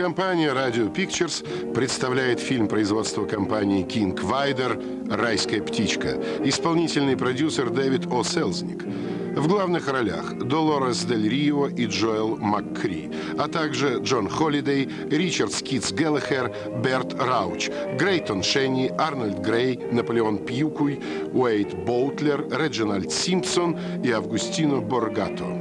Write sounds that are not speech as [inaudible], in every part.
Кинокомпания Radio Pictures представляет фильм производства компании Кинг Видор «Райская птичка». Исполнительный продюсер Дэвид О. Селзник. В главных ролях Долорес Дель Рио и Джоэл МакКри, а также Джон Холидей, Ричард Скитс Галлахер, Берт Роуч, Крейтон Чейни, Арнольд Грей, Наполеон Пукуи, Уэйд Ботелер, Реджинальд Симпсон и Августино Боргато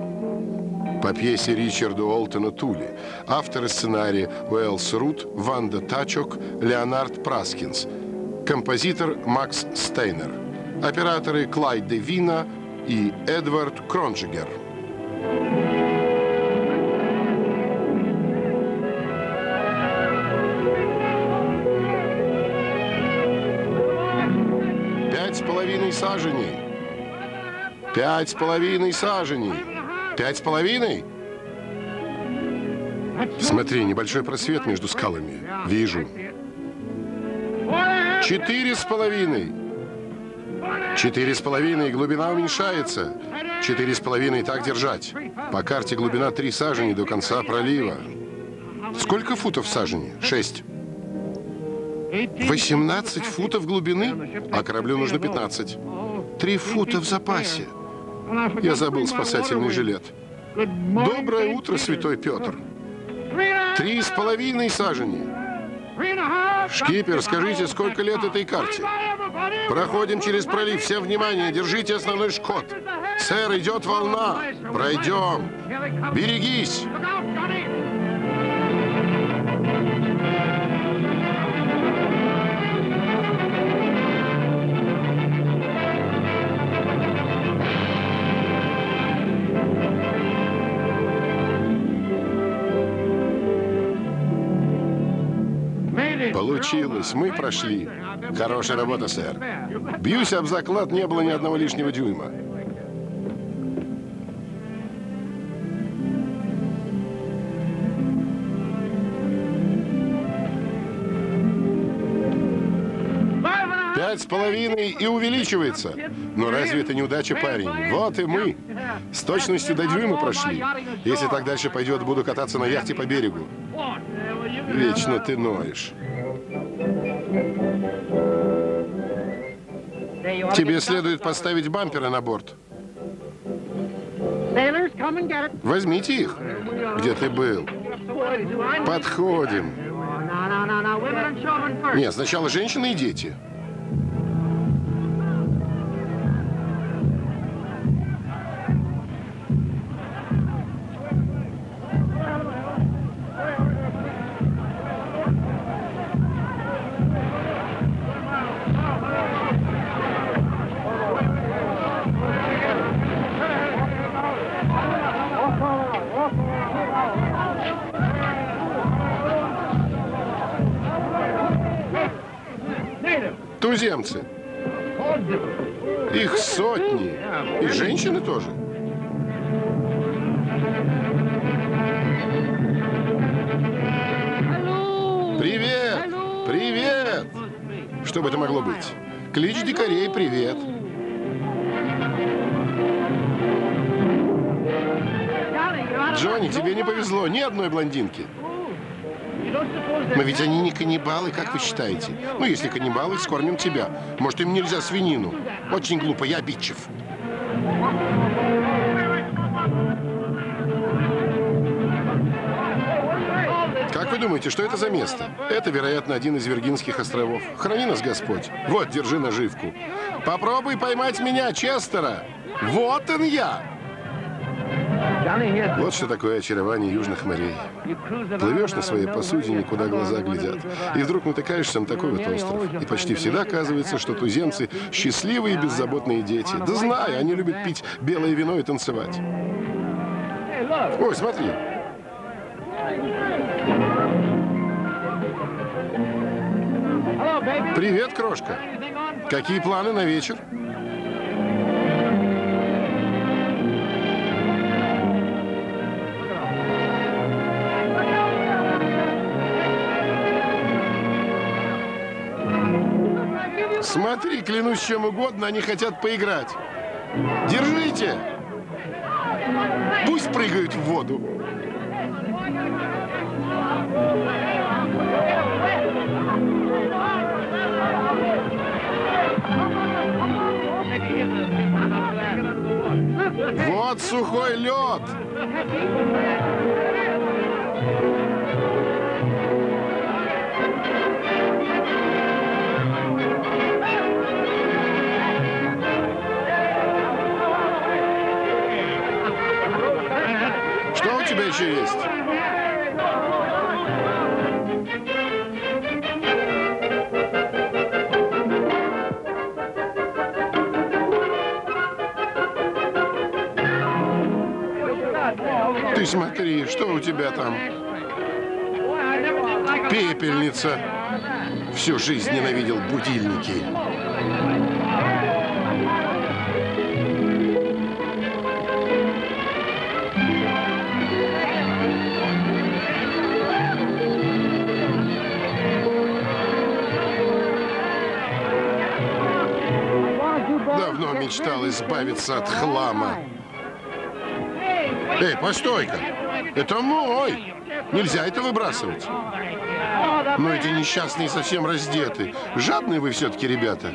по пьесе Ричарда Уолтона Талли. Авторы сценария Уэллс Рут, Ванда Тачок, Леонард Праскинз. Композитор Макс Стейнер. Операторы Клайд Де Винна и Эдвард Кронджегер. Пять с половиной саженей. Пять с половиной саженей. Пять с половиной? Смотри, небольшой просвет между скалами. Вижу. Четыре с половиной. Четыре с половиной, глубина уменьшается. Четыре с половиной, так держать. По карте глубина три сажени до конца пролива. Сколько футов сажени? Шесть. 18 футов глубины, а кораблю нужно 15. Три фута в запасе. Я забыл спасательный жилет. Доброе утро, святой Петр. Три с половиной сажени. Шкипер, скажите, сколько лет этой карте? Проходим через пролив. Все внимание, держите основной шкот. Сэр, идет волна. Пройдем. Берегись. Получилось, мы прошли. Хорошая работа, сэр. Бьюсь об заклад, не было ни одного лишнего дюйма. Пять с половиной и увеличивается. Но разве это неудача, парень? Вот и мы. С точностью до дюйма прошли. Если так дальше пойдет, буду кататься на яхте по берегу. Вечно ты ноешь. Тебе следует поставить бамперы на борт. Возьмите их. Где ты был? Подходим. Нет, сначала женщины и дети. Туземцы. Их сотни. И женщины тоже. Привет! Привет! Что бы это могло быть? Клич дикарей, привет. Джонни, тебе не повезло. Ни одной блондинки. Но ведь они не каннибалы, как вы считаете? Ну, если каннибалы, скормим тебя. Может, им нельзя свинину? Очень глупо, я обидчив. Как вы думаете, что это за место? Это, вероятно, один из Виргинских островов. Храни нас Господь. Вот, держи наживку. Попробуй поймать меня, Честера. Вот он я. Вот что такое очарование южных морей. Плывешь на своей посудине, куда глаза глядят, и вдруг натыкаешься на такой вот остров. И почти всегда оказывается, что туземцы – счастливые и беззаботные дети. Да знаю, они любят пить белое вино и танцевать. Ой, смотри. Привет, крошка. Какие планы на вечер? Смотри, клянусь чем угодно, они хотят поиграть. Держите! Пусть прыгают в воду. Вот сухой лед. Еще есть? Ты смотри, что у тебя там? Пепельница. Всю жизнь ненавидел будильники. Мечтал избавиться от хлама. Эй, постой-ка! Это мой! Нельзя это выбрасывать. Но эти несчастные совсем раздеты. Жадные вы все-таки ребята.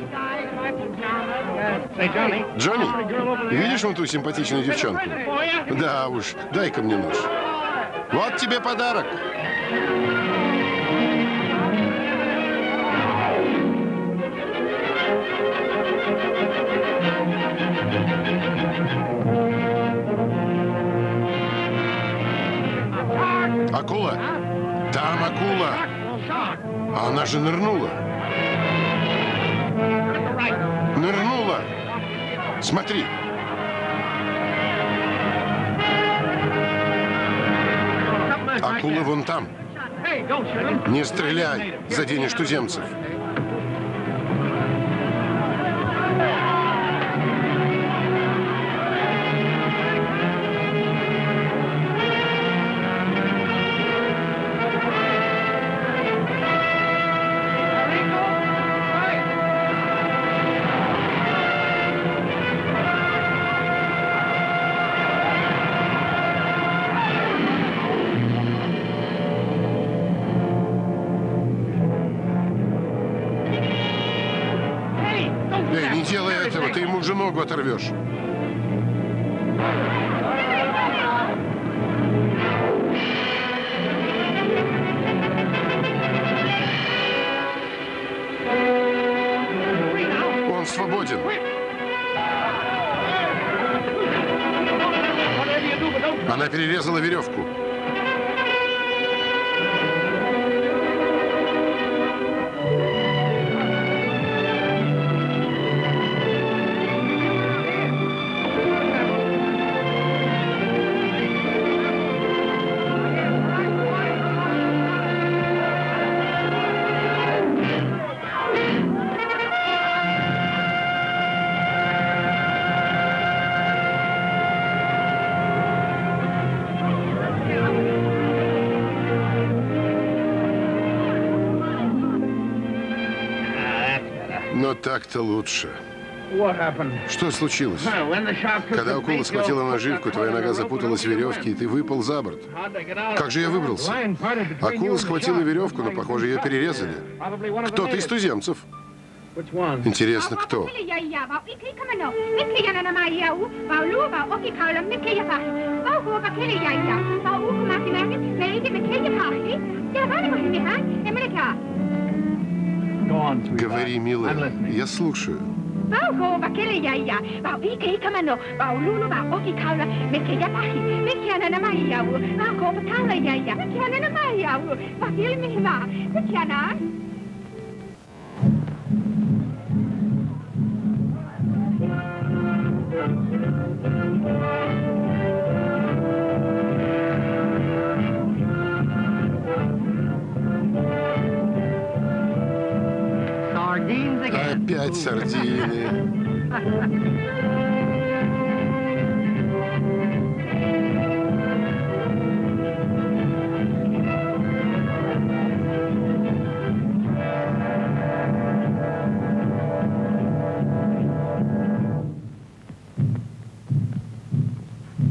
Джонни, видишь вон ту симпатичную девчонку? Да уж, дай-ка мне нож. Вот тебе подарок. Акула? Там акула. А она же нырнула. Нырнула. Смотри. Акула вон там. Не стреляй, заденешь туземцев. Так-то лучше. Что случилось? Когда акула схватила наживку, твоя нога запуталась в веревке, и ты выпал за борт. Как же я выбрался? Акула схватила веревку, но, похоже, ее перерезали. Кто-то из туземцев. Интересно, кто? Говори, милая, я слушаю. Bauko bakele ya ya, bau ike ika mano, bau lulu bau oki kaula, meke ya pahi, meke ana na mai ya u, bauko patala ya ya, meke ana na mai ya u, bakile mi Опять сардины.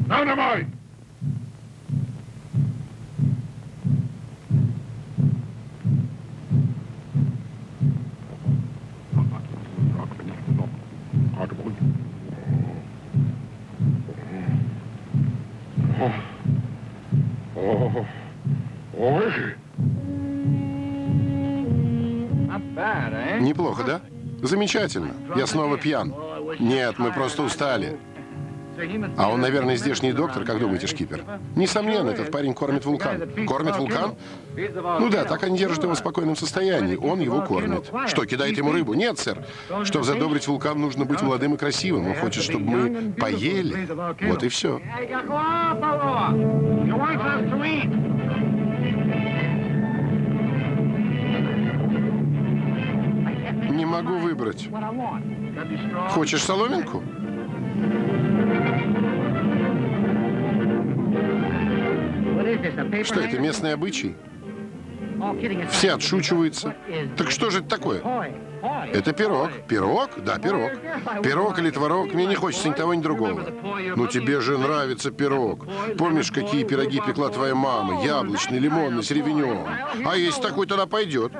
Dynamite! Неплохо, Замечательно. Я снова пьян. Нет, мы просто устали. А он, наверное, здешний доктор, как думаете, шкипер? Несомненно, этот парень кормит вулкан. Кормит вулкан? Ну да, так они держат его в спокойном состоянии. Он его кормит. Что, кидает ему рыбу? Нет, сэр. Чтобы задобрить вулкан, нужно быть молодым и красивым. Он хочет, чтобы мы поели. Вот и все. Не могу выбрать. Хочешь соломинку? Что это, местный обычай? Все отшучиваются. Так что же это такое? Это пирог. Пирог? Да, пирог. Пирог или творог, мне не хочется ни того, ни другого. Ну тебе же нравится пирог. Помнишь, какие пироги пекла твоя мама? Яблочный, лимонный, с ревенем. А если такой, тогда пойдет.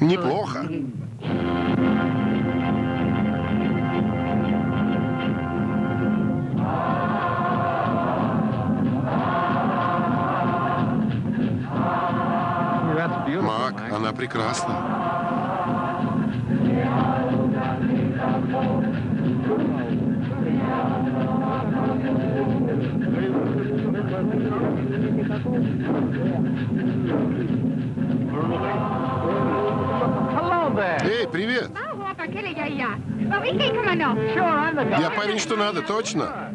Неплохо. Мак, она прекрасна. Эй, привет! Я парень, что надо, точно.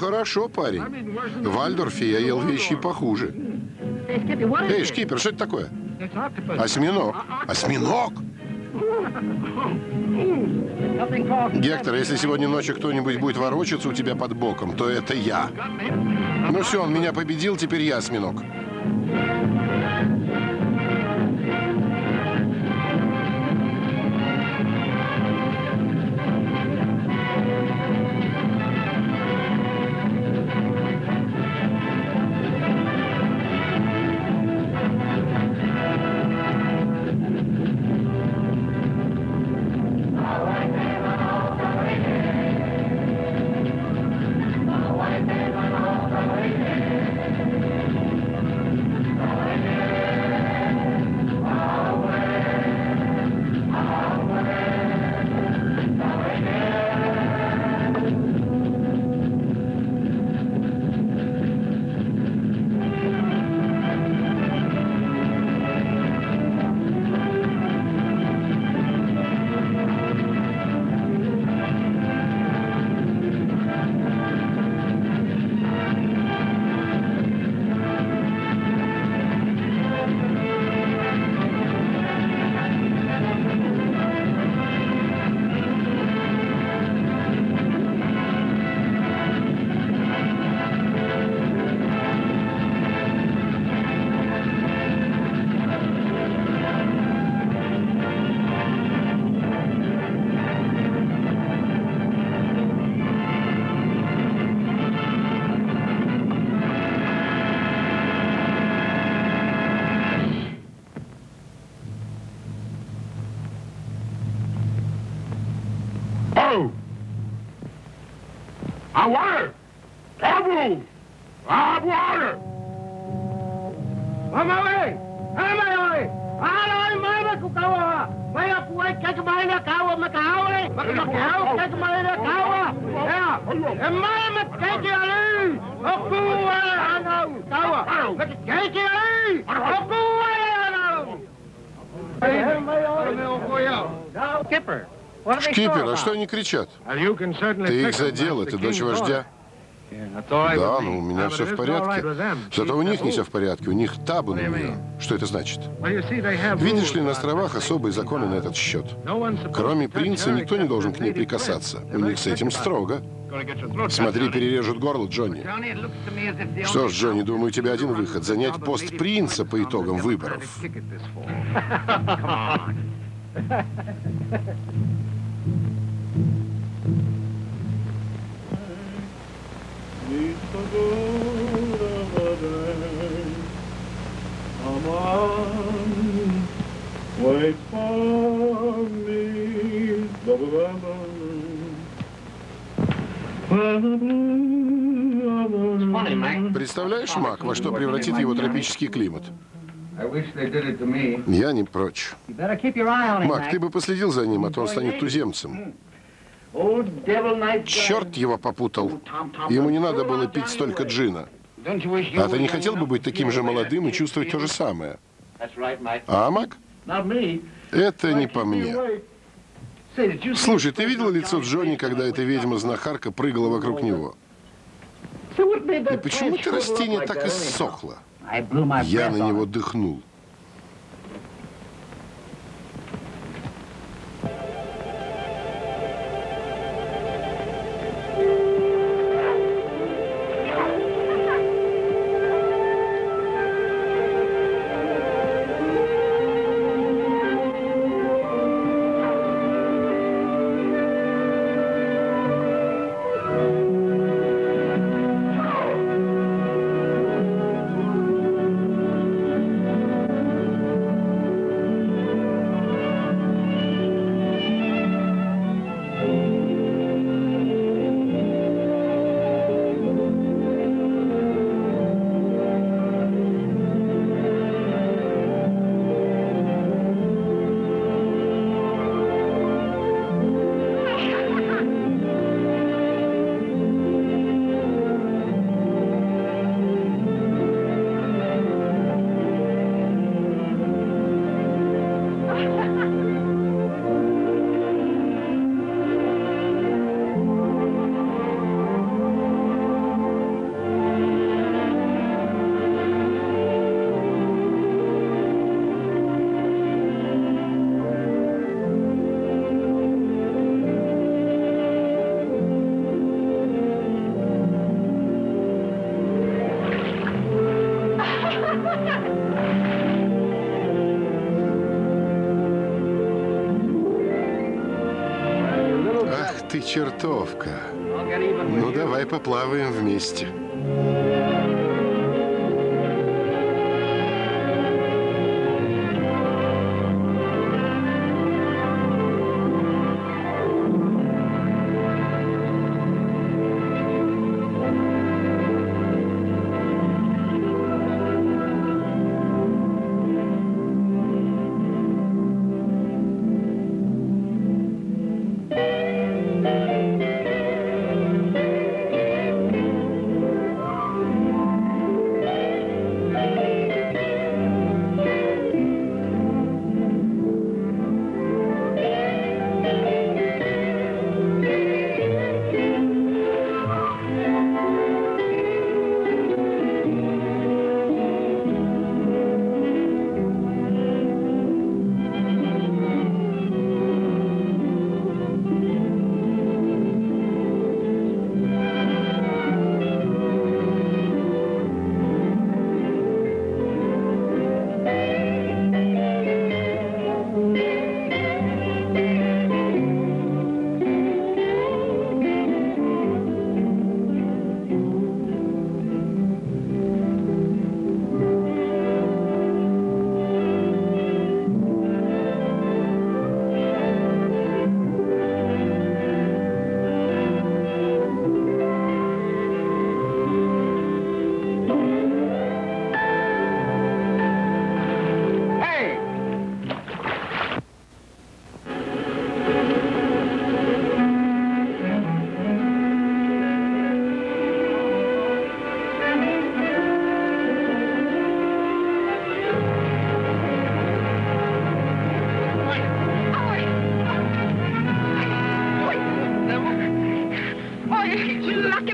Хорошо, парень. В Альдорфе я ел вещи похуже. Эй, шкипер, что это такое? Осьминог. Осьминог? Гектор, если сегодня ночью кто-нибудь будет ворочаться у тебя под боком, то это я. Ну все, он меня победил, теперь я осьминог. Шкипер, а что они кричат? Ты их задел, это дочь вождя. Да, ну у меня все в порядке. Зато у них не все в порядке, у них табу на нее. Что это значит? Видишь ли, на островах особые законы на этот счет. Кроме принца, никто не должен к ней прикасаться. У них с этим строго. Смотри, перережут горло, Джонни. Что ж, Джонни, думаю, у тебя один выход. Занять пост принца по итогам выборов. Wait for me, Представляешь, Мак, во что превратит его тропический климат? Я не прочь. Мак, ты бы последил за ним, а то он станет туземцем. Черт его попутал. Ему не надо было пить столько джина. А ты не хотел бы быть таким же молодым и чувствовать то же самое? А, Мак? Это не по мне. Say, did you see Слушай, ты видел лицо Джонни, когда эта ведьма-знахарка прыгала вокруг него? И почему это растение так blew my Я на него дыхнул. Чертовка. Ну давай поплаваем вместе.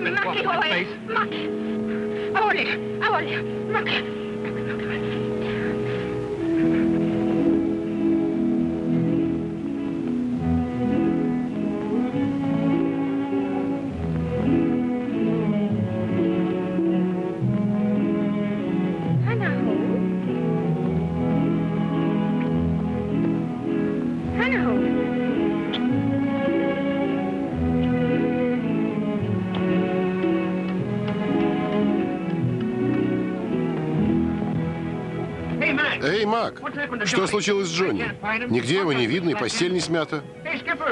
Maki, Maki, Maki. Hold it. Hold it. Mackie. Что случилось с Джонни? Нигде его не видно и постель не смята.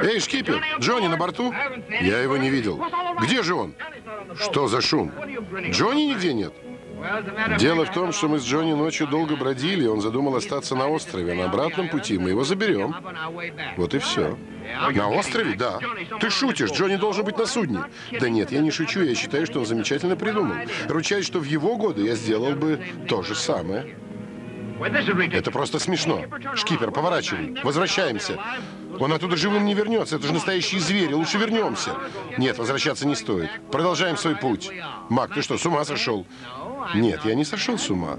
Эй, шкипер, Джонни на борту? Я его не видел. Где же он? Что за шум? Джонни нигде нет? Дело в том, что мы с Джонни ночью долго бродили, он задумал остаться на острове. На обратном пути мы его заберем. Вот и все. На острове? Да. Ты шутишь, Джонни должен быть на судне. Да нет, я не шучу, я считаю, что он замечательно придумал. Ручаюсь, что в его годы я сделал бы то же самое. Это просто смешно. Шкипер, поворачивай. Возвращаемся. Он оттуда живым не вернется. Это же настоящие звери. Лучше вернемся. Нет, возвращаться не стоит. Продолжаем свой путь. Мак, ты что, с ума сошел? Нет, я не сошел с ума.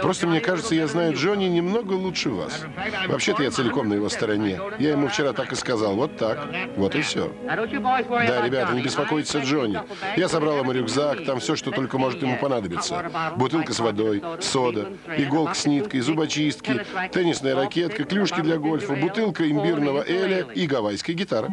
Просто мне кажется, я знаю Джонни немного лучше вас. Вообще-то я целиком на его стороне. Я ему вчера так и сказал. Вот так. Вот и все. Да, ребята, не беспокойтесь о Джонни. Я собрал ему рюкзак, там все, что только может ему понадобиться. Бутылка с водой, сода, иголка с ниткой, зубочистки, теннисная ракетка, клюшки для гольфа, бутылка имбирного эля и гавайская гитара.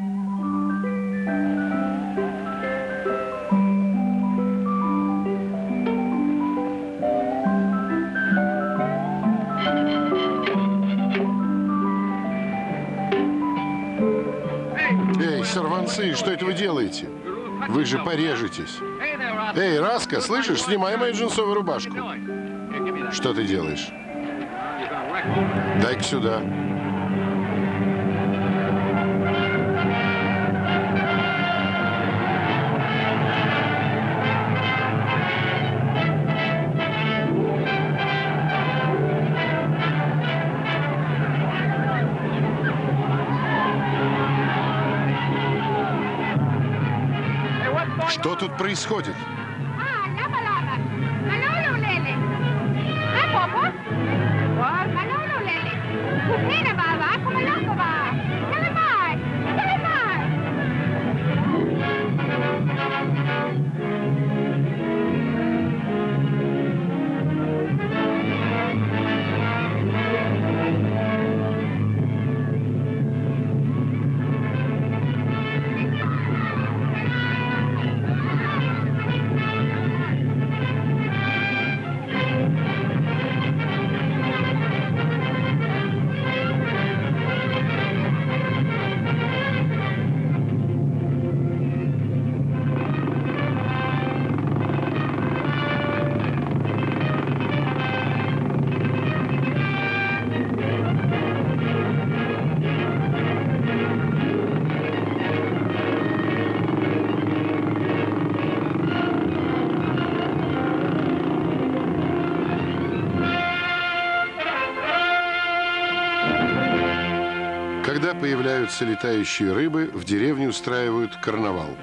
Эй, сорванцы, что это вы делаете? Вы же порежетесь. Эй, Раска, слышишь, снимай мою джинсовую рубашку. Что ты делаешь? Дай-ка сюда. Тут происходит? Появляются летающие рыбы, в деревне устраивают карнавал.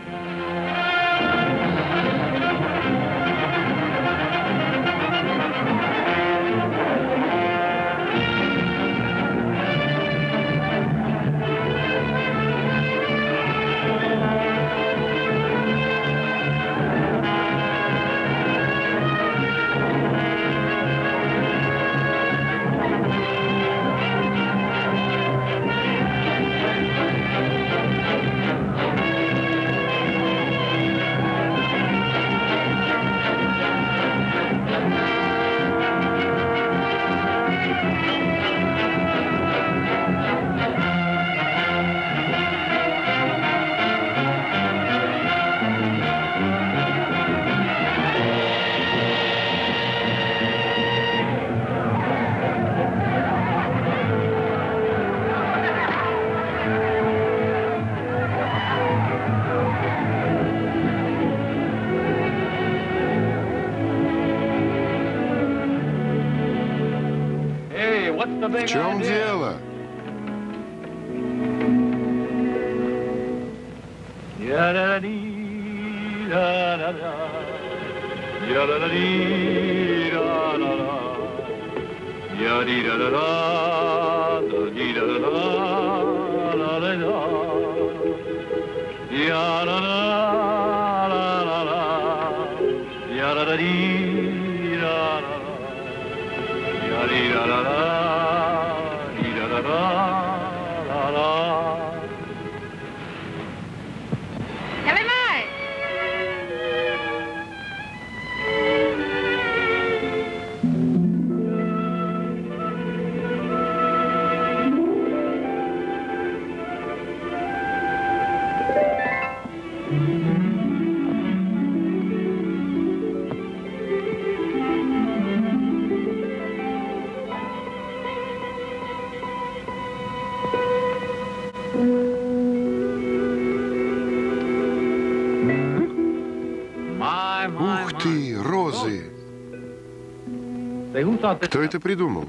Кто это придумал?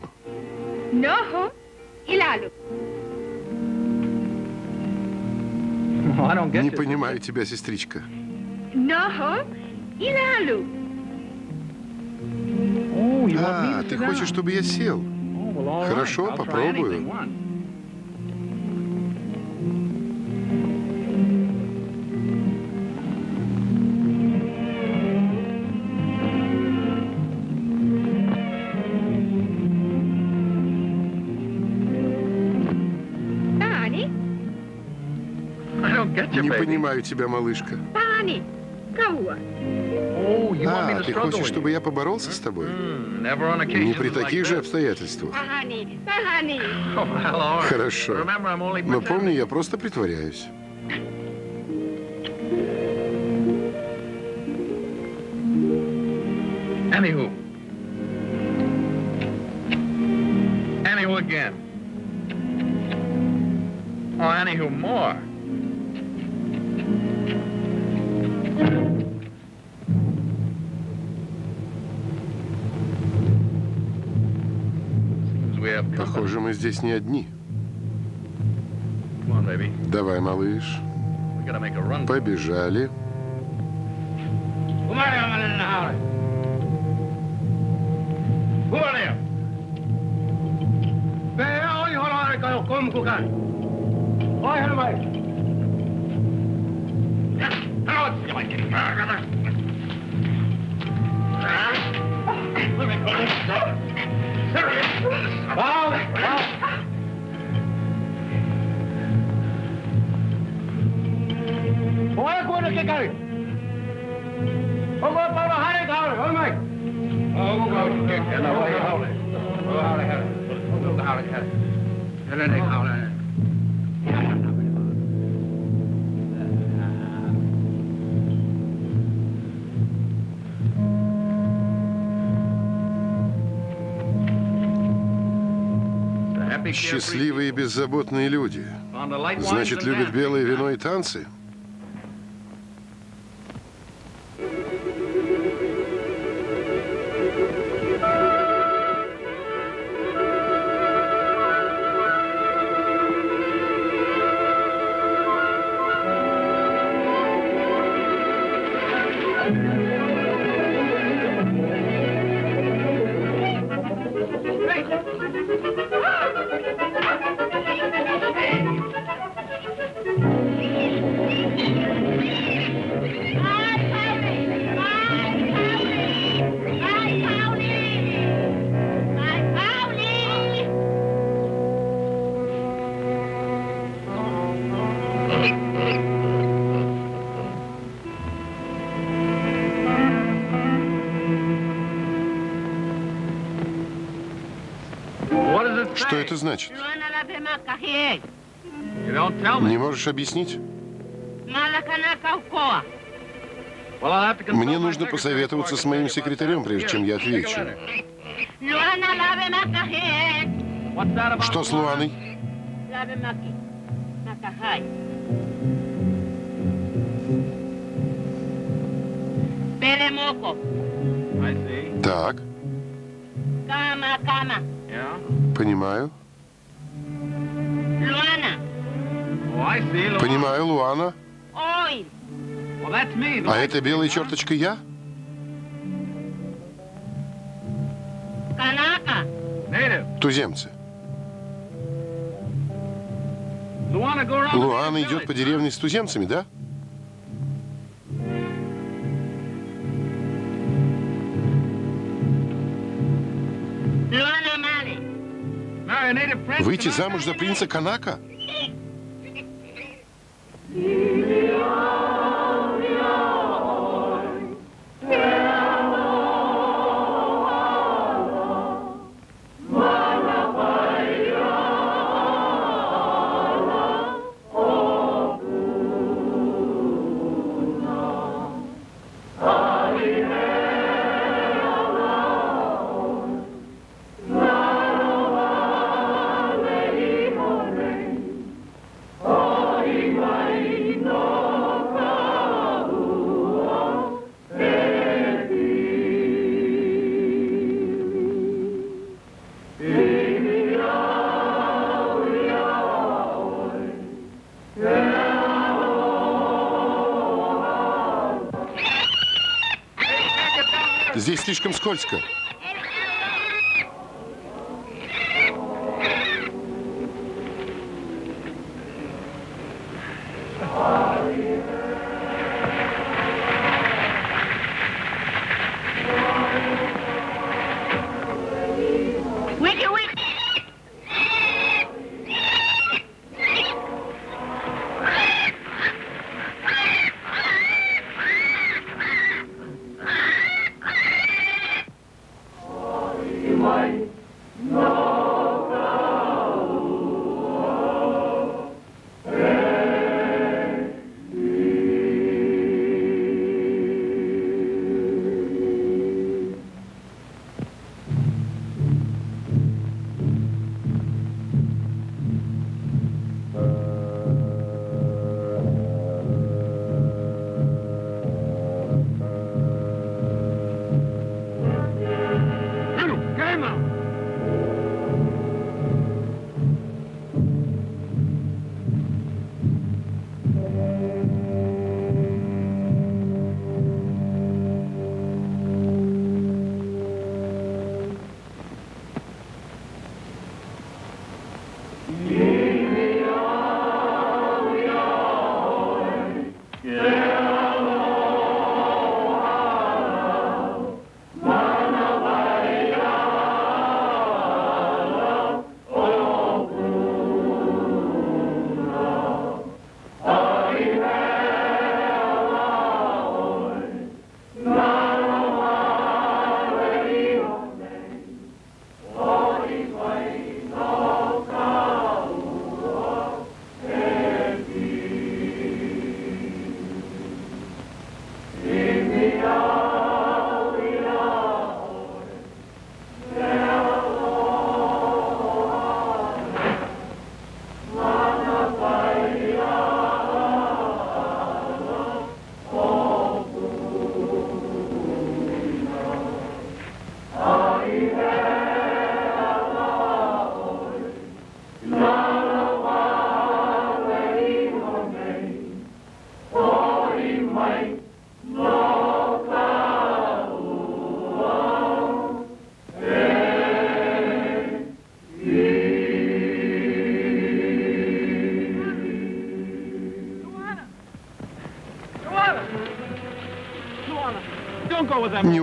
Oh, Не понимаю тебя, сестричка. Oh, А, ты хочешь, чтобы я сел? Oh. Хорошо, попробую. Не понимаю тебя, малышка. Oh, А, ты хочешь, чтобы я поборолся с тобой? Hmm, Не при таких же обстоятельствах. Oh. Хорошо. Но помни, я просто притворяюсь. Здесь не одни. Давай, малыш. Побежали. Come on, the way Gaul. Ogo Hare Hare. Ogo Hare Hare. Hare Hare Gaul. The happy, carefree Счастливые и беззаботные люди. Значит, любят белое вино и танцы? Не можешь объяснить? Мне нужно посоветоваться с моим секретарем, прежде чем я отвечу. Что с? Луаной? Так, понимаю. А белая chick, huh? черточка я? Туземцы. Луана идет по деревне с туземцами, да? Выйти замуж за принца Канака? Скользко.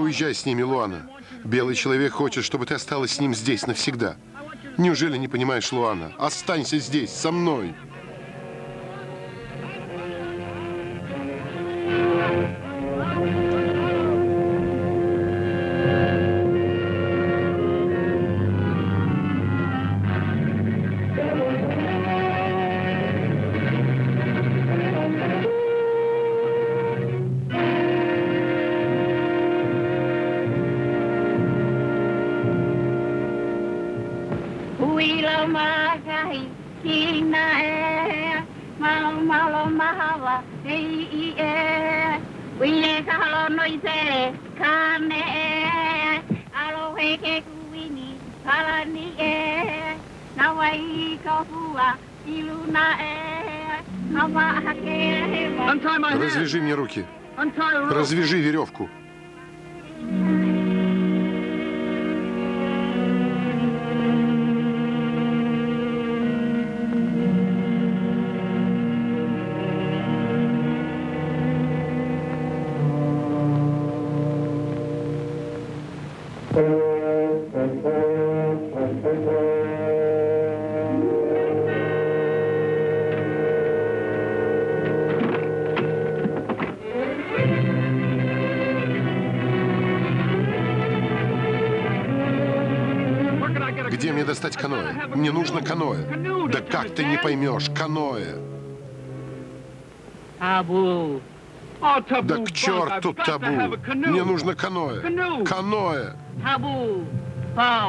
Уезжай с ними, Луана. Белый человек хочет, чтобы ты осталась с ним здесь навсегда. Неужели не понимаешь, Луана? Останься здесь, со мной. Где мне достать каноэ? Мне нужно каноэ. Да как ты не поймешь, каноэ? Oh, taboo Да к черту табу. Мне нужно каноэ. Каноэ. Me a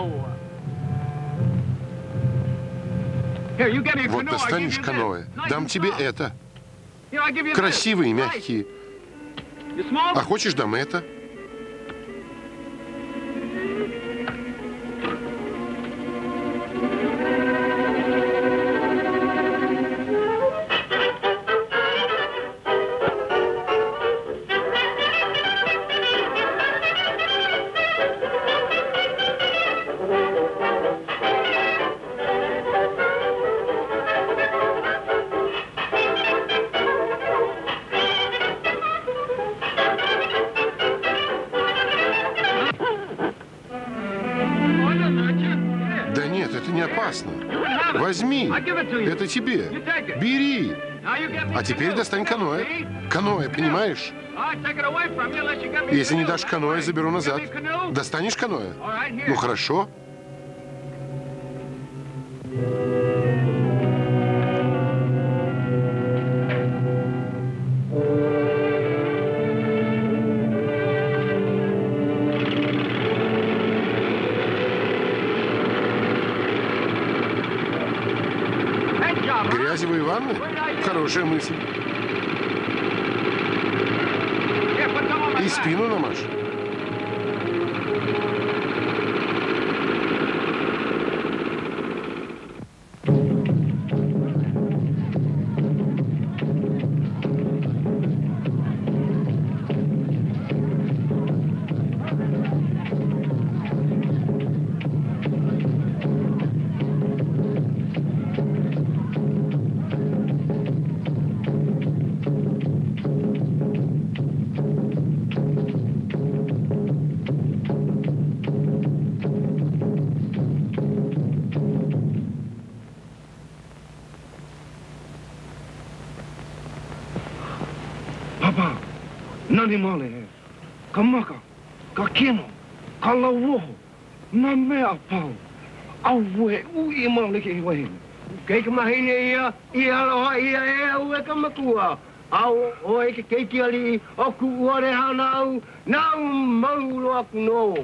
Вот достанешь каноэ. Дам тебе это. Красивые, мягкие. А хочешь, дам это? Тебе. Бери. А теперь достань каноэ. Каноэ, понимаешь? Если не дашь каноэ, заберу назад. Достанешь каноэ? Ну хорошо. Хорошая мысль. И спину намажь. Nani male he? Ka maka, ka kino, ka lauoho, na mea pau. Au ue u e male ke i wahi. Kei ka mahine ia, i aloha ia e au e ka makua. Au o e ke keiki ali, o ku uare hana au, na maulo aku no.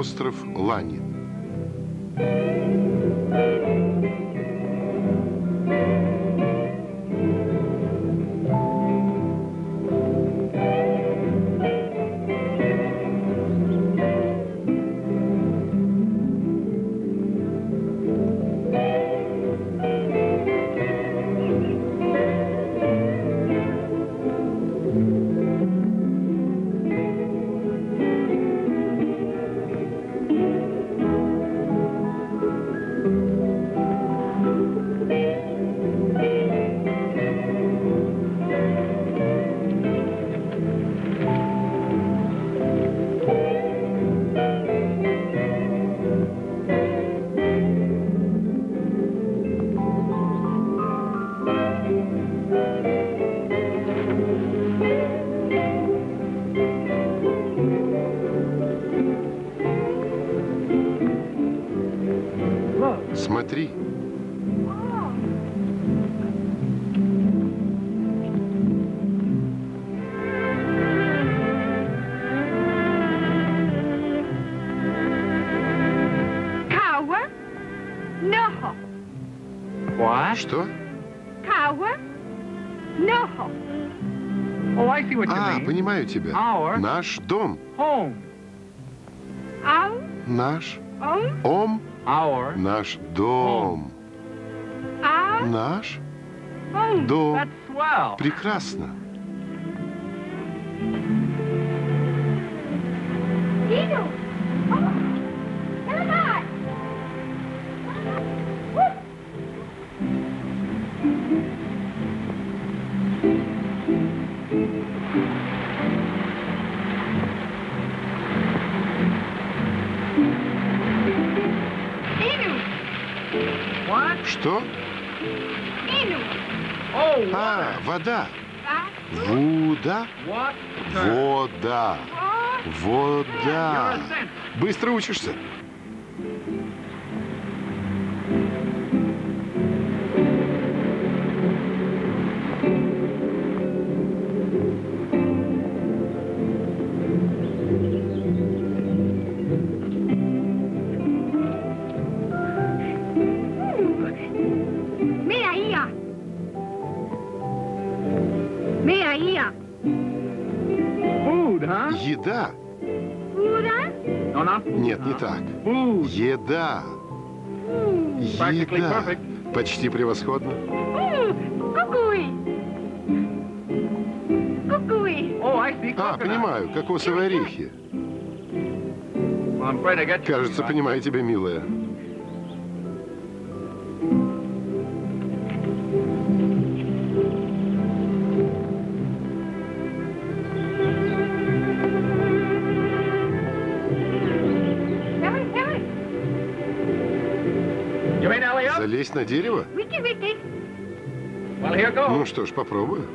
Остров Лани. дорога, наш дом. Наш ом, наш дом. Наш дом. Прекрасно. Дидо! Что? А, вода. Вуда. Вода. Вода. Быстро учишься? да, почти превосходно. Кукуй! Кукуй! А, понимаю, кокосовые орехи. Кажется, понимаю тебя, милая. Залезть на дерево? Ну что ж, попробую.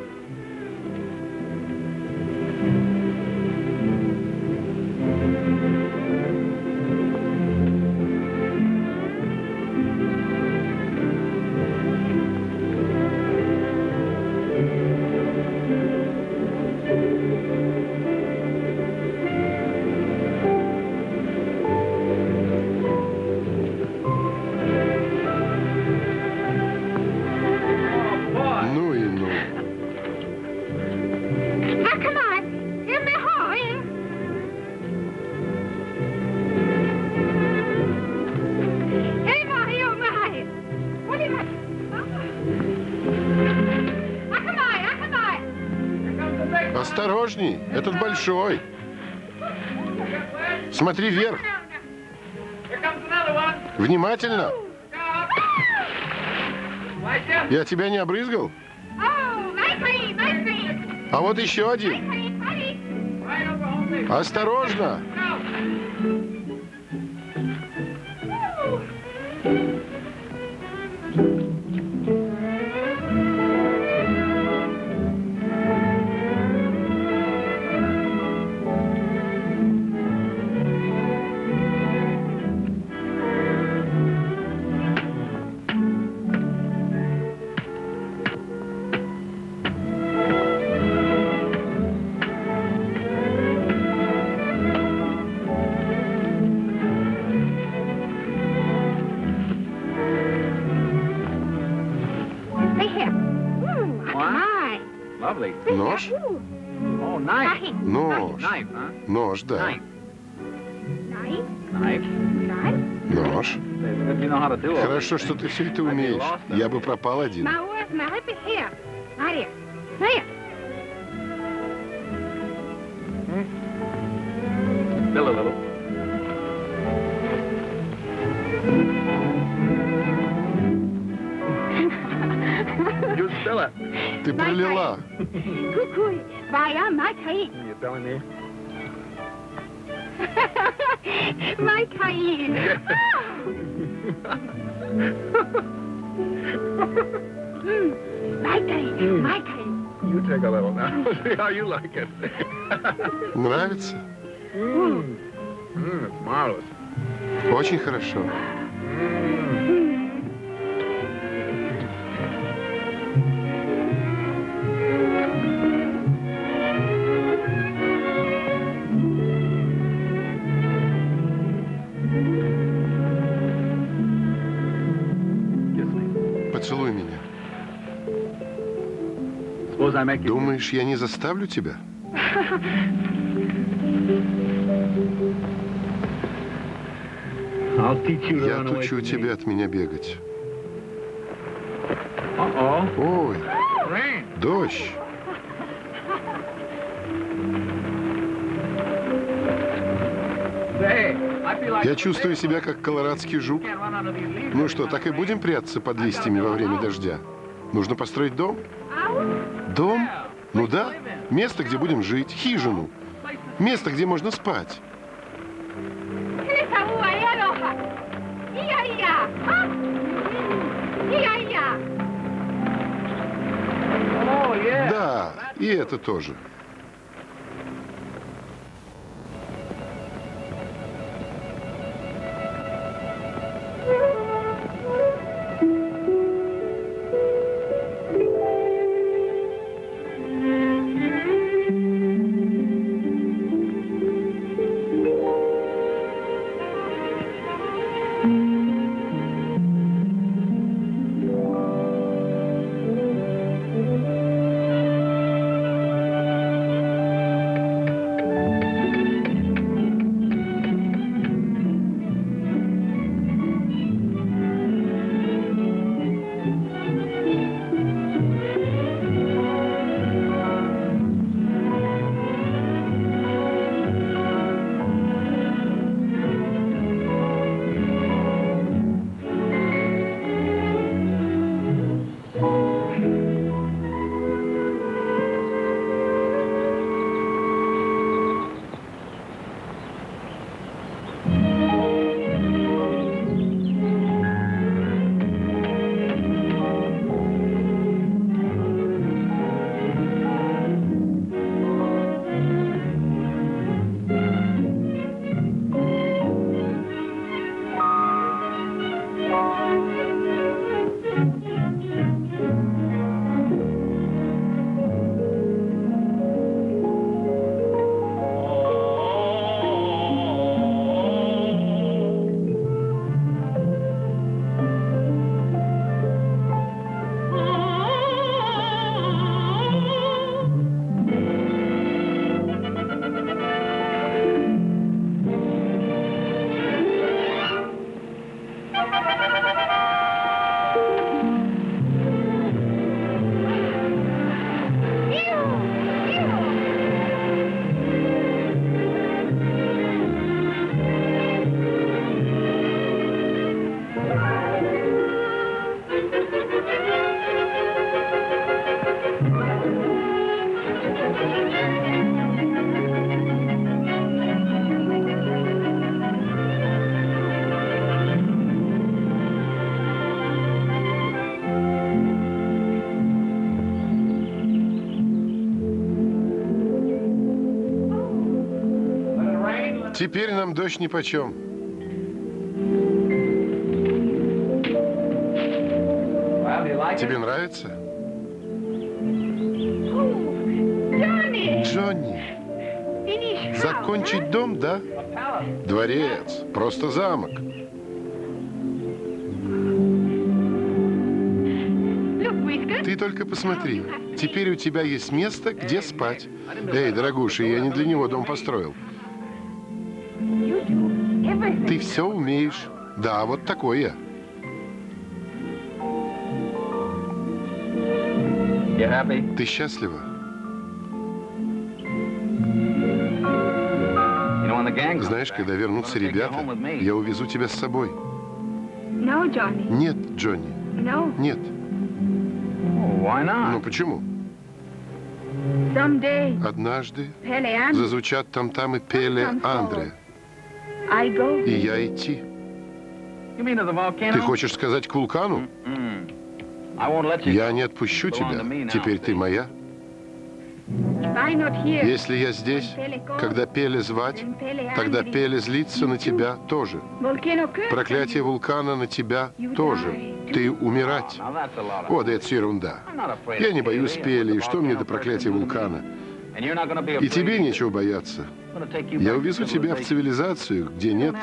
Осторожней, этот большой. Смотри вверх. Внимательно. Я тебя не обрызгал? А вот еще один. Осторожно. Хорошо, что ты все это умеешь. Я бы пропал один. Ты пролила. Мой Каин. [laughs] [laughs] Майкл, Майкл. You take a little now. See how you like it. Нравится? Mm. Mm, it's marvelous. Очень хорошо. Mm. Думаешь, я не заставлю тебя? Я отучу me. тебя от меня бегать. Ой, дождь. Я чувствую себя как колорадский жук. Ну что, так и будем прятаться под листьями во время дождя? Нужно построить дом? Дом? Ну да, место, где будем жить, хижину. Место, где можно спать. Да, и это тоже. Теперь нам дождь нипочем. Тебе нравится? Джонни, закончить дом, да? Дворец, просто замок. Ты только посмотри. Теперь у тебя есть место, где спать. Эй, дорогуша, я не для него дом построил. Умеешь. Да, вот такой я. Ты счастлива? Знаешь, когда вернутся ребята, я увезу тебя с собой. Нет, Джонни, нет. Ну почему? Однажды зазвучат там-там и Пеле Андре. И я идти. Ты хочешь сказать к вулкану? Я не отпущу тебя. Теперь ты моя. Если я здесь, когда Пеле звать, тогда Andre, Пеле злится на тебя тоже. Проклятие вулкана на тебя тоже. Ты умирать. Of... Вот это ерунда. Я не боюсь. Пели, и что мне до проклятия вулкана? И тебе нечего бояться. Я увезу тебя в цивилизацию, где нет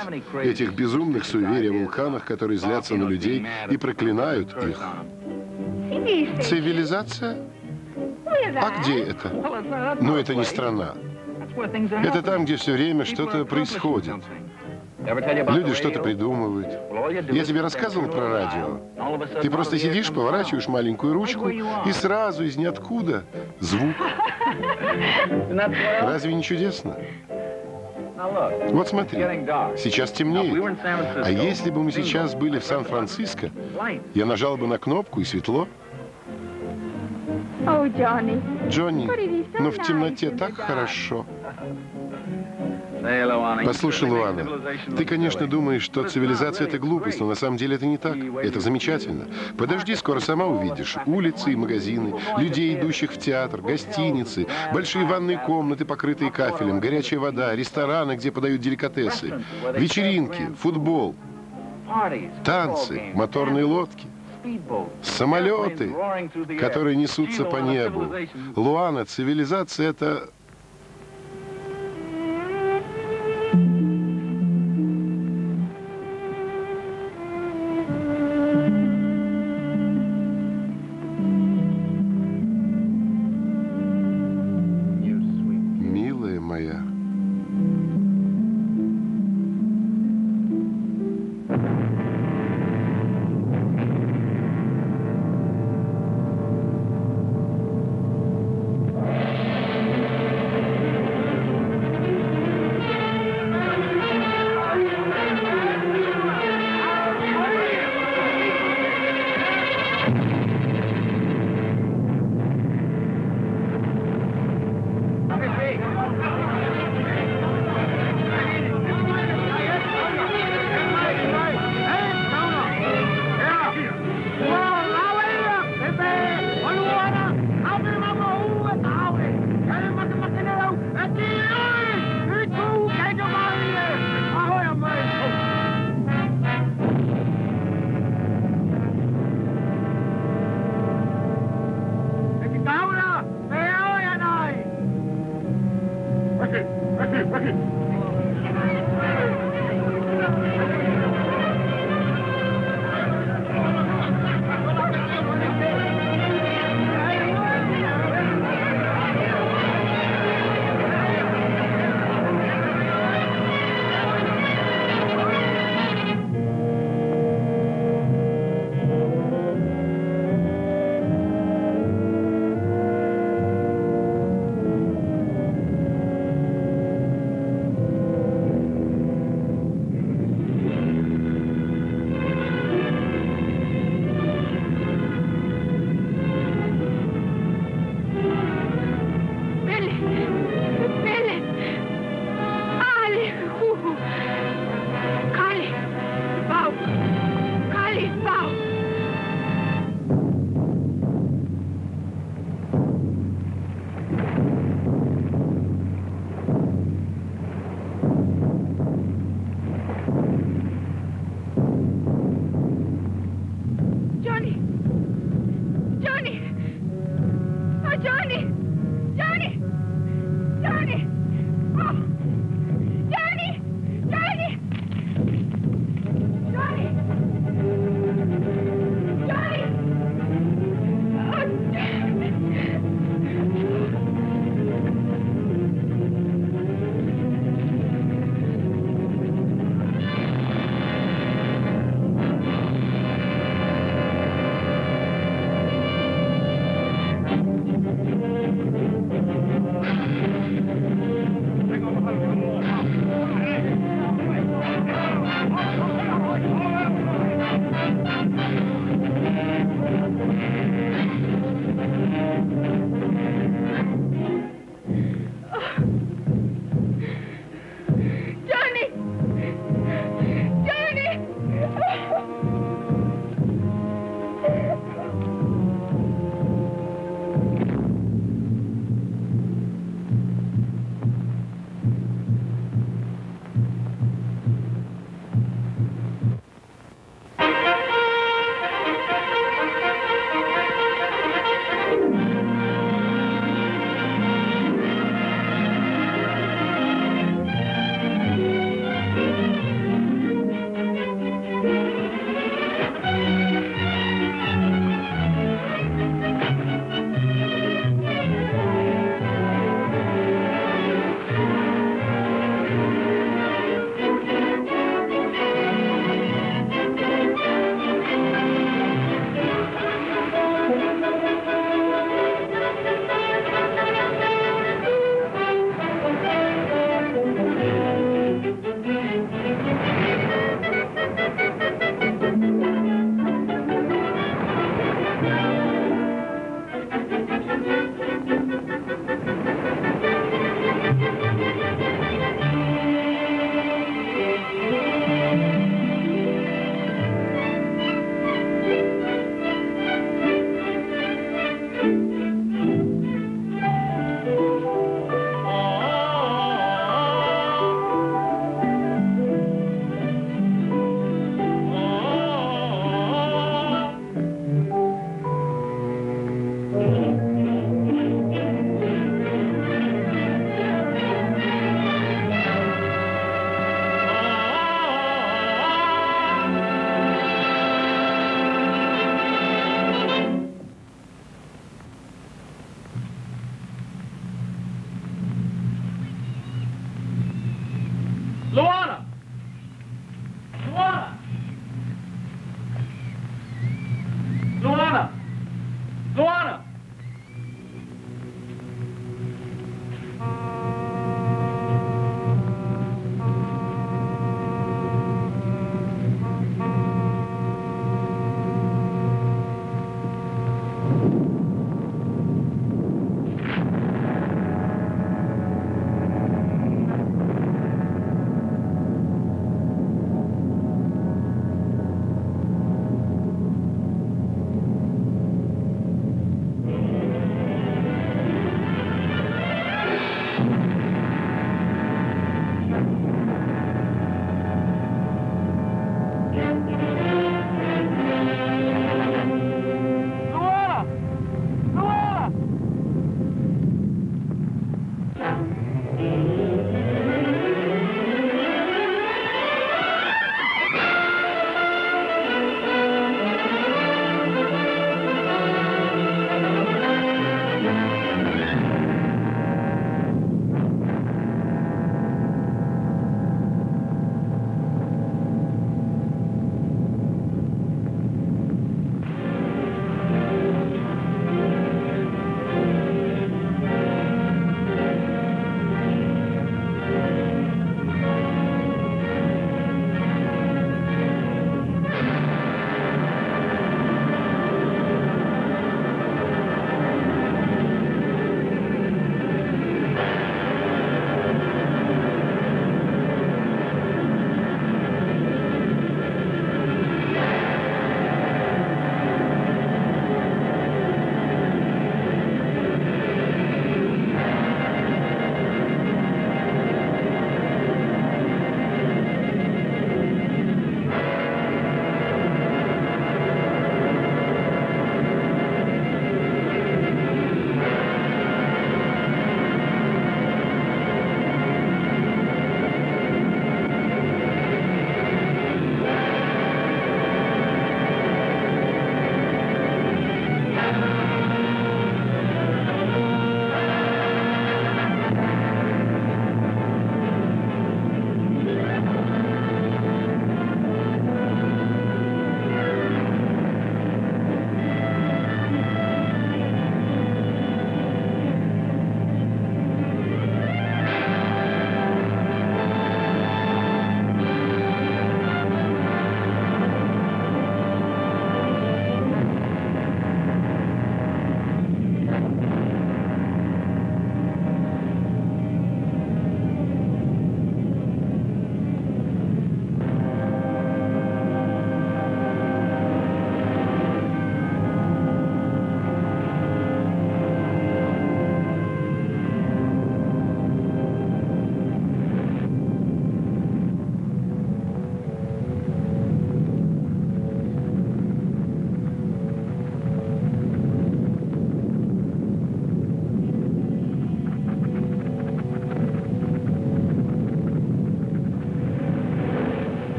этих безумных суеверий о вулканах, которые злятся на людей и проклинают их. Цивилизация? А где это? Not это не страна. Это там, где все время что-то происходит. Люди что-то придумывают. Я тебе рассказывал про радио. Ты просто сидишь, поворачиваешь маленькую ручку, и сразу из ниоткуда звук. Разве не чудесно? Вот смотри, сейчас темнеет. А если бы мы сейчас были в Сан-Франциско, я нажал бы на кнопку и светло. Джонни, но в темноте так хорошо. Послушай, Луана, ты, конечно, думаешь, что цивилизация — это глупость, но на самом деле это не так. Это замечательно. Подожди, скоро сама увидишь. Улицы и магазины, людей, идущих в театр, гостиницы, большие ванные комнаты, покрытые кафелем, горячая вода, рестораны, где подают деликатесы, вечеринки, футбол, танцы, моторные лодки, самолеты, которые несутся по небу. Луана, цивилизация — это...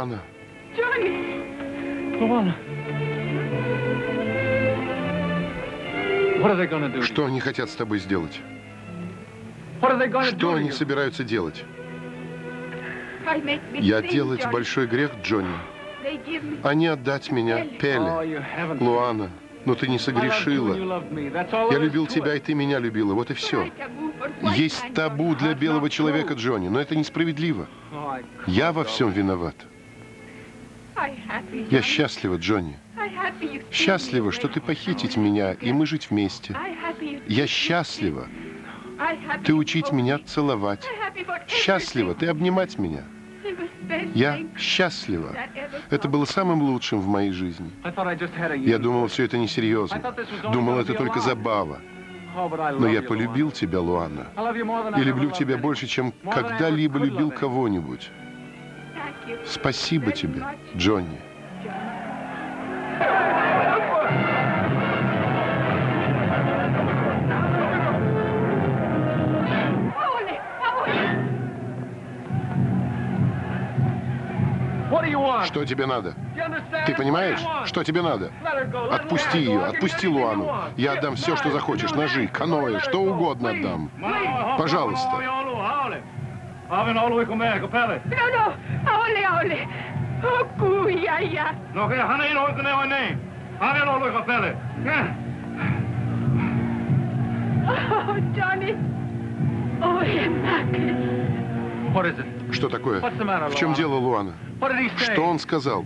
Луана, Johnny. Luana. Что они хотят с тобой сделать? Что они собираются делать? Я делать большой грех, Джонни. Они отдать меня Oh, Пеле. haven't. Луана, но ты не согрешила. Я любил тебя, и ты меня любила. Вот и все. Есть табу для белого человека, Джонни, но это несправедливо. Oh, Я во всем виноват. Я счастлива, Джонни. Счастлива, что ты похитить меня, и мы жить вместе. Я счастлива. Ты учить меня целовать. Счастлива, ты обнимать меня. Я счастлива. Это было самым лучшим в моей жизни. Я думал, все это несерьезно. Думал, это только забава. Но я полюбил тебя, Луана. И люблю тебя больше, чем когда-либо любил кого-нибудь. Спасибо тебе, Джонни. Что тебе надо? Ты понимаешь, What do you want? что тебе надо? Отпусти ее, отпусти Луану. want. Я отдам все, что захочешь. Ножи, каноэ, что угодно отдам. Пожалуйста. No, no. Ole, Ole. Oh, kuya, ya. Oh, Johnny. Ole, Mac. What is it? Что такое? What's the matter, В чем дело, Луана? What did he say? Что он сказал?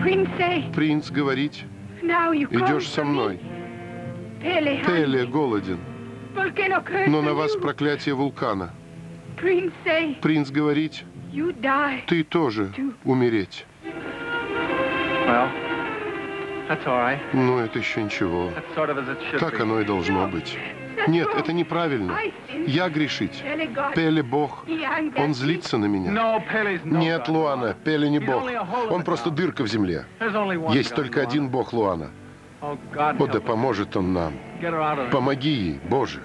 Принц говорить, you come идешь со мной. Теле голоден, ¿Por qué no curse но на вас you? проклятие вулкана. Принц говорить, you die. Ты тоже умереть. Well, that's all right. Ну, это еще ничего. That's sort of as it should Так be. оно и должно быть. That's Нет, это неправильно. Я грешить. Пеле Бог. Он злится на меня. Нет. Луана, Пеле не Бог. Он просто дырка в земле. Есть только один Бог, Луана. Oh, О, да поможет Он нам. Помоги ей, Боже.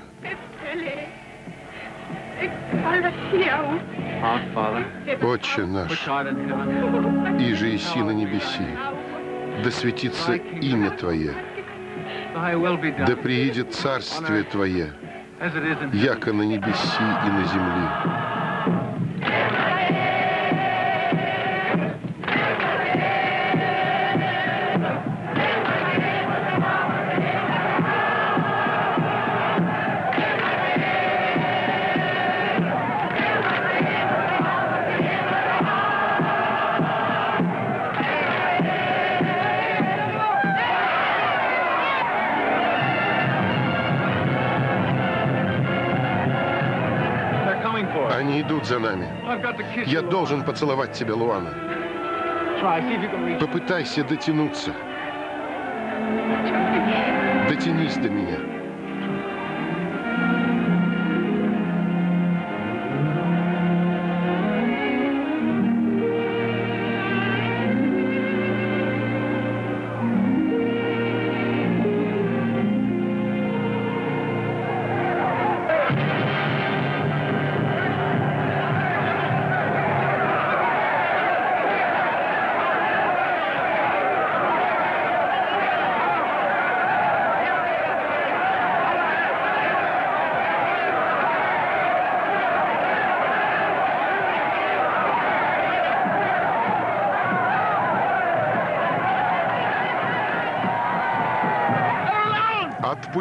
Отче наш, иже иси на небеси, да светится имя Твое, да done, приидет царствие Твое, яко на небеси и на земли. Я должен поцеловать тебя, Луана. Попытайся дотянуться. Дотянись до меня.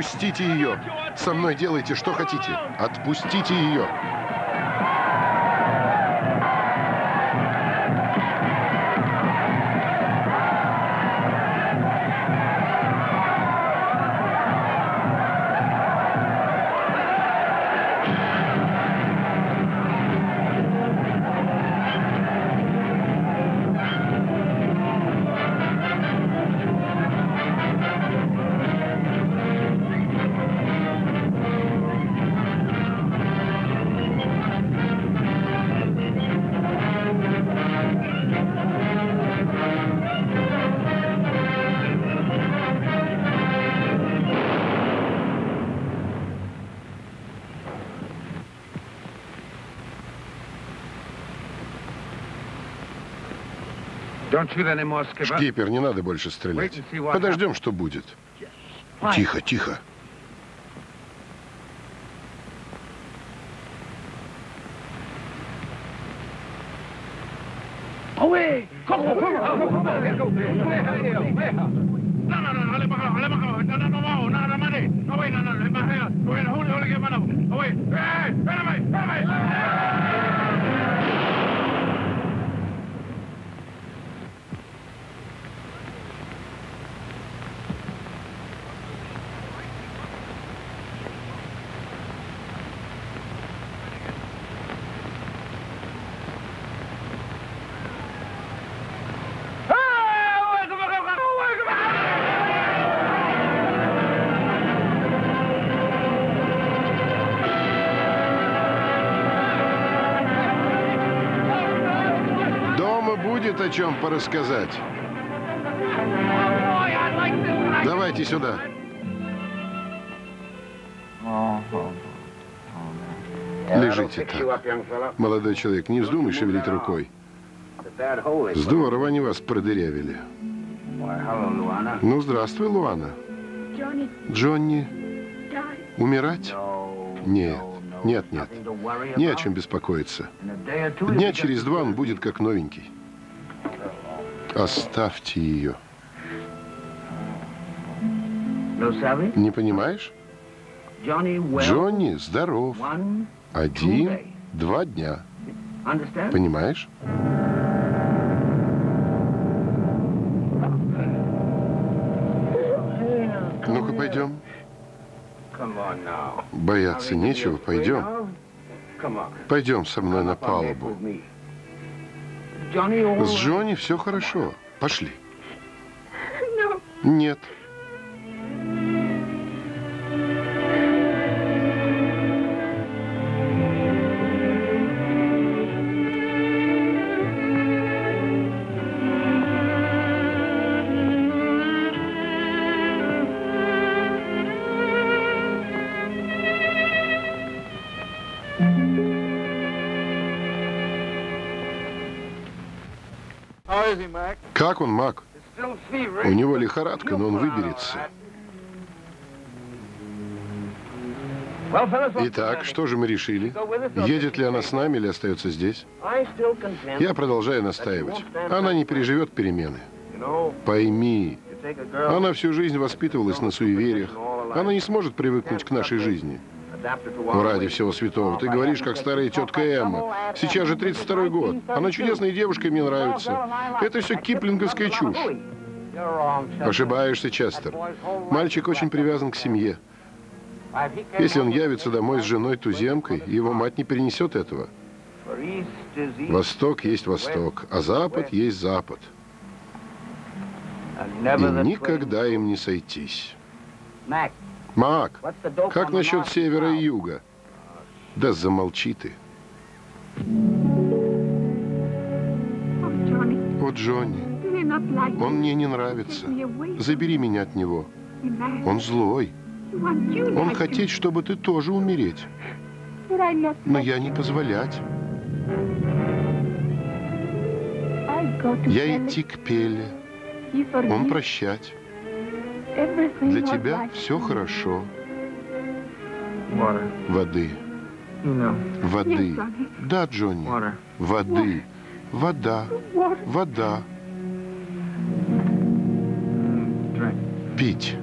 Отпустите ее. Со мной делайте, что хотите. Отпустите ее. Шкипер, не надо больше стрелять. Подождем, что будет. Тихо, тихо. No, no, no, порассказать. Давайте сюда. Лежите так. Молодой человек, не вздумай шевелить рукой. Здорово они вас продырявили. Ну, здравствуй, Луана. Джонни, умирать? Нет, нет, нет. Не о чем беспокоиться. Дня через два он будет как новенький. Оставьте ее. Не понимаешь? Джонни здоров. Один, два дня. Понимаешь? Ну-ка, пойдем. Бояться нечего, пойдем. Пойдем со мной на палубу. С Джонни все хорошо. Пошли. No. Нет. Как он, Мак? У него лихорадка, но он выберется. Итак, что же мы решили? Едет ли она с нами или остается здесь? Я продолжаю настаивать. Она не переживет перемены. Пойми, она всю жизнь воспитывалась на суевериях. Она не сможет привыкнуть к нашей жизни. Ну, ради всего святого. Ты говоришь, как старая тетка Эмма. Сейчас же 32-й год. Она чудесная девушка, и мне нравится. Это все киплинговская чушь. Ошибаешься, Честер. Мальчик очень привязан к семье. Если он явится домой с женой-туземкой, его мать не перенесет этого. Восток есть Восток, а Запад есть Запад. И никогда им не сойтись. Мак, как насчет севера и юга? Да замолчи ты. О, Джонни, он мне не нравится. Забери меня от него. Он злой. Он хотеть, чтобы ты тоже умереть. Но я не позволять. Я идти к Пеле. Он прощать. Для тебя все хорошо. Воды. Воды. Да, Джонни. Воды. Вода. Вода. Пить.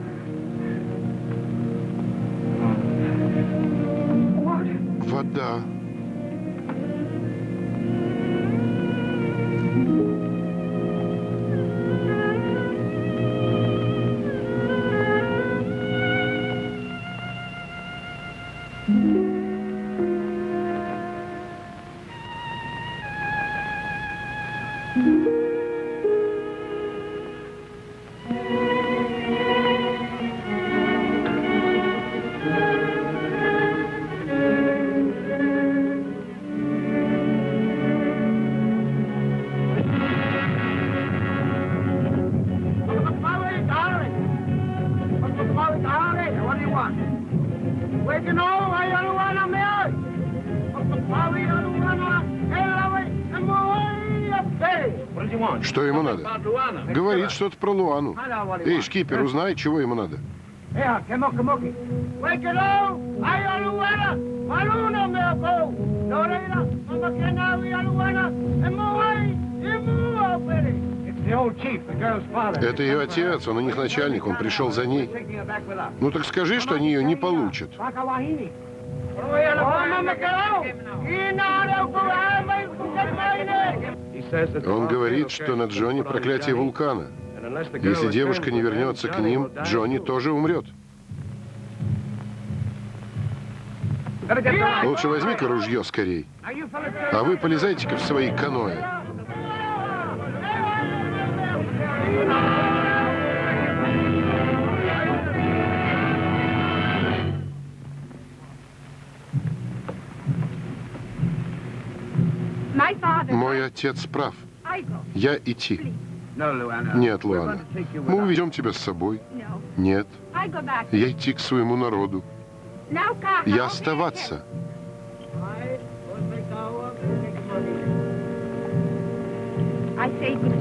Вода. Надо? Говорит что-то про Луану. Эй, шкипер, узнай, чего ему надо. Это ее отец, он у них начальник, он пришел за ней. Ну так скажи, что они ее не получат. Он говорит, что на Джонни проклятие вулкана. Если девушка не вернется к ним, Джонни тоже умрет. Лучше возьми-ка ружье скорей. А вы полезайте-ка в свои каноэ. Мой отец прав. Я идти. Нет, Луана. Мы увезем тебя с собой. Нет. Я идти к своему народу. Я оставаться.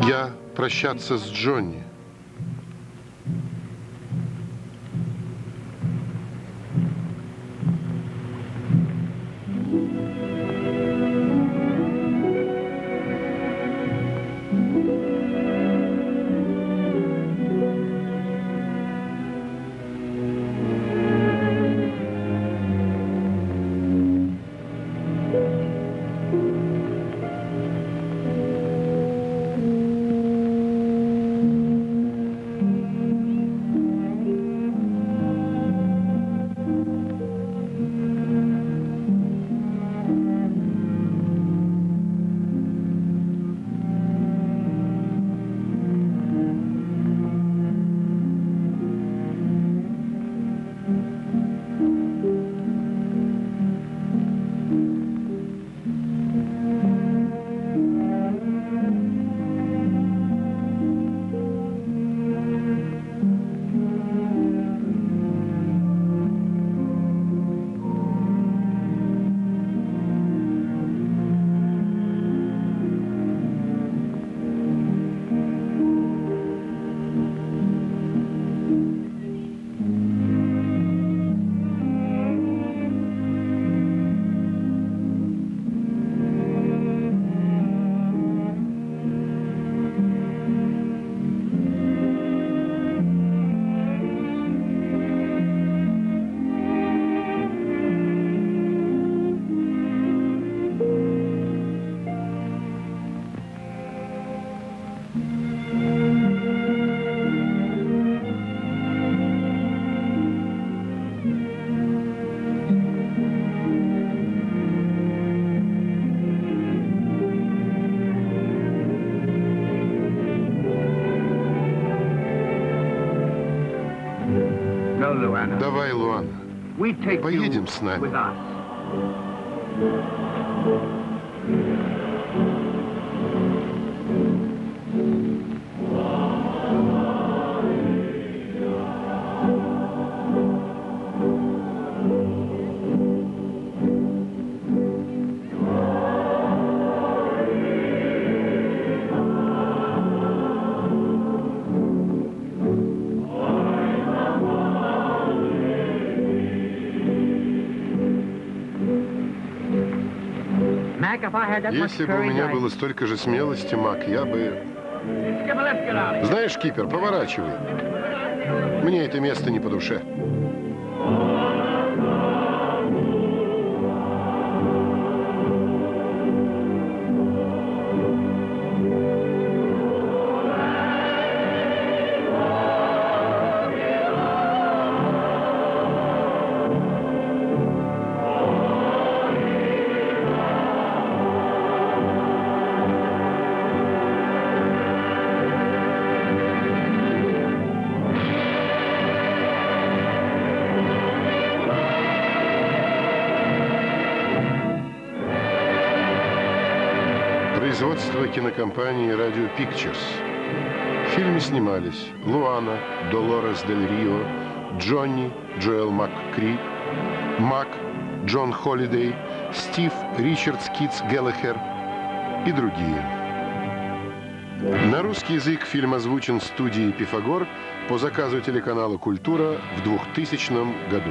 Я прощаться с Джонни. Поедем с нами. Если бы у меня было столько же смелости, Мак, я бы... Знаешь, Кипер, поворачивай. Мне это место не по душе. Кинокомпании Radio Pictures. В фильме снимались Луана, Долорес Дель Рио, Джонни, Джоэл МакКри, Мак, Джон Холидей, Стив Ричардс Китс Геллахер и другие. На русский язык фильм озвучен студией «Пифагор» по заказу телеканала «Культура» в 2000 году.